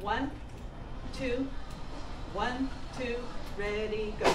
One, two, one, two, ready, go.